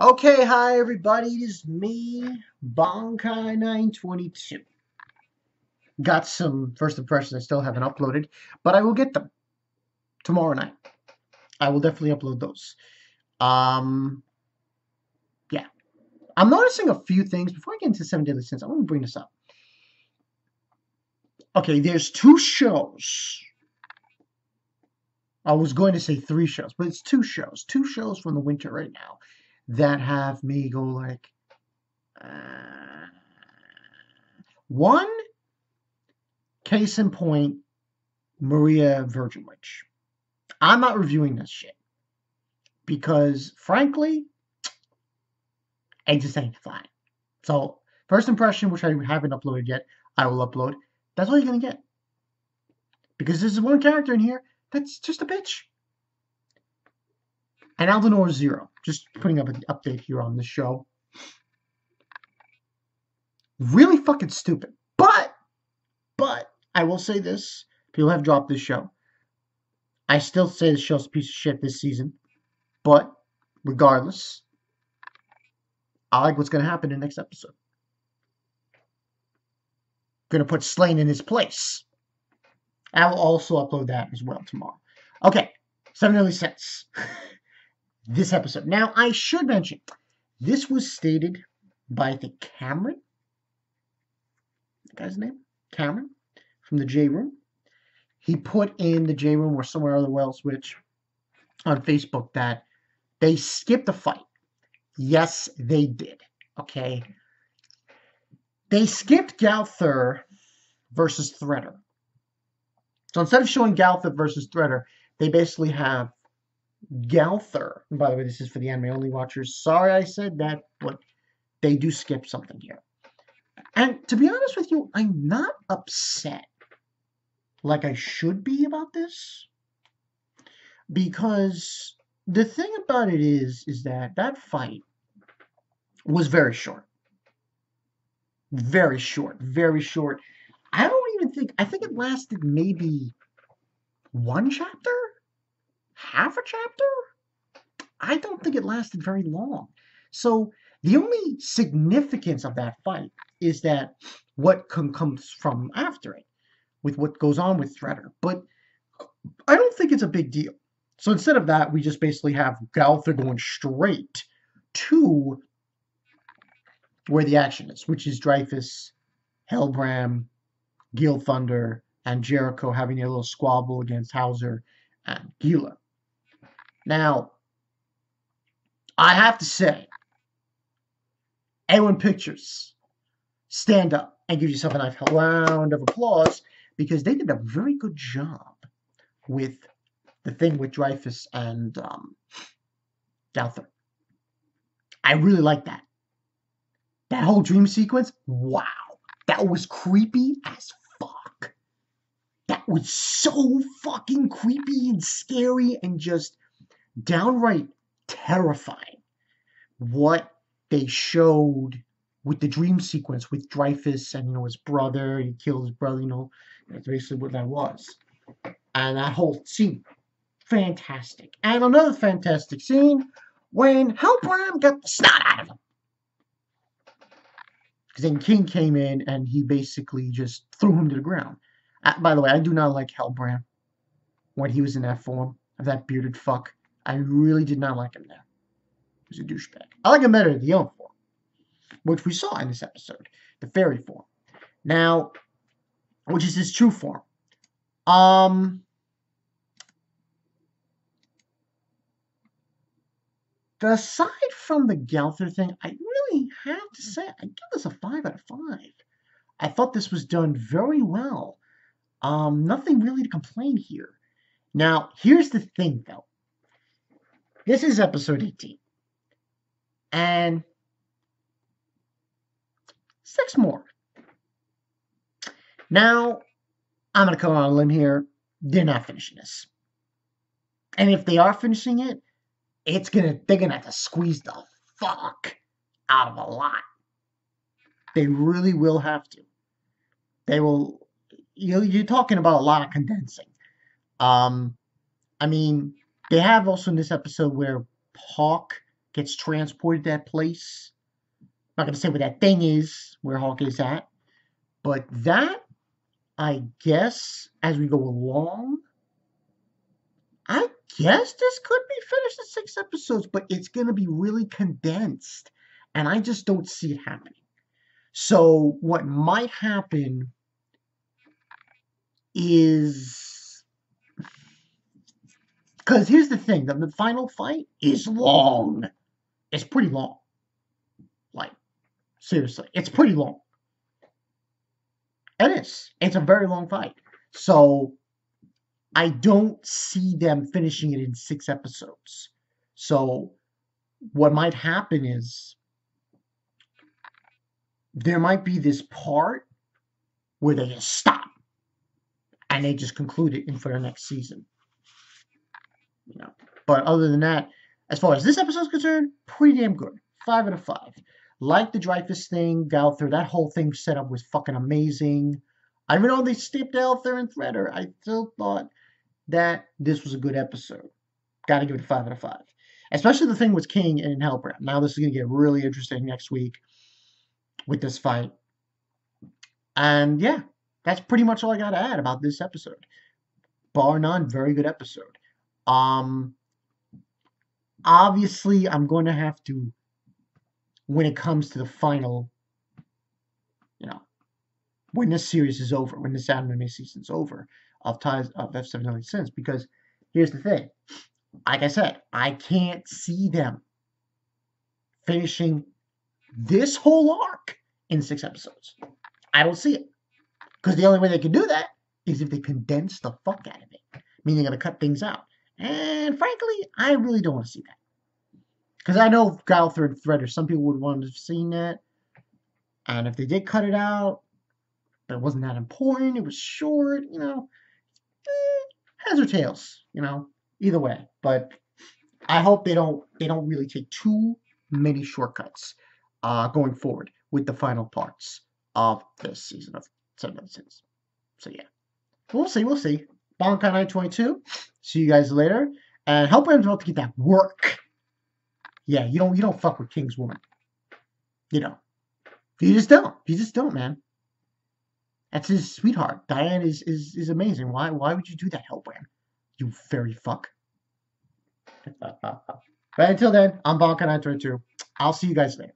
Okay, hi everybody, it is me, Bankai922. Got some first impressions I still haven't uploaded, but I will get them tomorrow night. I will definitely upload those. Um, yeah. I'm noticing a few things. Before I get into Seven Deadly Sins, I want to bring this up. Okay, there's two shows. I was going to say three shows, but it's two shows. Two shows from the winter right now that have me go like uh, one case in point maria virgin witch. I'm not reviewing this shit because frankly it just ain't fine. So first impression which i haven't uploaded yet i will upload. That's all you're gonna get. Because there's one character in here that's just a bitch. And Aldnoah.Zero. Just putting up an update here on the show. Really fucking stupid. But, but, I will say this. People have dropped this show. I still say the show's a piece of shit this season. But, regardless, I like what's going to happen in the next episode. Going to put Slaine in his place. I will also upload that as well tomorrow. Okay, Seven Deadly Sins. this episode. Now, I should mention, this was stated by, I think, Cameron. The guy's name? Cameron from the J Room. He put in the J Room or somewhere else, which on Facebook, that they skipped the fight. Yes, they did. Okay. They skipped Gowther versus Thredder. So instead of showing Gowther versus Thredder, they basically have Gowther. And by the way, this is for the anime only watchers. Sorry I said that, but they do skip something here. And to be honest with you, I'm not upset like I should be about this. Because the thing about it is, is that that fight was very short. Very short. Very short. I don't even think, I think it lasted maybe one chapter? Half a chapter? I don't think it lasted very long. So the only significance of that fight is that what comes from after it, with what goes on with Thredder. But I don't think it's a big deal. So instead of that, we just basically have Gowther going straight to where the action is, which is Dreyfus, Helbram, Gil Thunder, and Jericho having a little squabble against Howzer and Gila. Now, I have to say, A1 Pictures, stand up and give yourself a nice round of applause because they did a very good job with the thing with Dreyfus and um, Gowther. I really like that. That whole dream sequence, wow. That was creepy as fuck. That was so fucking creepy and scary and just downright terrifying what they showed with the dream sequence with Dreyfus and you know his brother, he killed his brother, you know, that's basically what that was. And that whole scene, fantastic. And another fantastic scene when Helbram got the snot out of him. Because then King came in and he basically just threw him to the ground. Uh, by the way, I do not like Helbram when he was in that form of that bearded fuck. I really did not like him there. He was a douchebag. I like him better in the young form, which we saw in this episode, the fairy form. Now, which is his true form. Um, aside from the Gowther thing, I really have to say I give this a five out of five. I thought this was done very well. Um, nothing really to complain here. Now, here's the thing, though. This is episode 18. And six more. Now, I'm going to come on a limb here. They're not finishing this. And if they are finishing it, it's gonna they're gonna have to squeeze the fuck out of a lot. They really will have to. They will you know, you're talking about a lot of condensing. Um I mean, they have also in this episode where Hawk gets transported to that place. I'm not gonna say what that thing is, where Hawk is at, but that I guess as we go along, I guess this could be finished in six episodes, but it's gonna be really condensed, and I just don't see it happening. So what might happen is because here's the thing: the, final fight is long. It's pretty long. Like seriously, it's pretty long. It is. It's a very long fight. So I don't see them finishing it in six episodes. So what might happen is there might be this part where they just stop and they just conclude it in for the next season. You know, but other than that, as far as this episode is concerned, pretty damn good. Five out of five. Like the Dreyfus thing, Gowther, that whole thing set up was fucking amazing. I even though they skipped Alther and Threader, I still thought that this was a good episode. Got to give it a five out of five. Especially the thing with King and Helper. Now this is to get really interesting next week with this fight. And yeah, that's pretty much all I got to add about this episode. Bar none, very good episode. Um, obviously, I'm going to have to, when it comes to the final, you know, when this series is over, when this anime season's over, of ties of F7 Sins, because here's the thing. Like I said, I can't see them finishing this whole arc in six episodes. I don't see it. Because the only way they can do that is if they condense the fuck out of it. Meaning they're to cut things out. And frankly, I really don't want to see that. Because I know Gowther and Threader, some people would want to have seen that. And if they did cut it out, it wasn't that important, it was short, you know, eh, heads or tails, you know, either way. But I hope they don't they don't really take too many shortcuts uh, going forward with the final parts of this season of Seven Sins. So yeah, we'll see, we'll see. Bankai 922. See you guys later, and help him to get that work. Yeah, you don't you don't fuck with King's woman. You know, you just don't. You just don't, man. That's his sweetheart. Diane is is is amazing. Why why would you do that, Helbram? You fairy fuck. but until then, I'm Bankai 922. I'll see you guys later.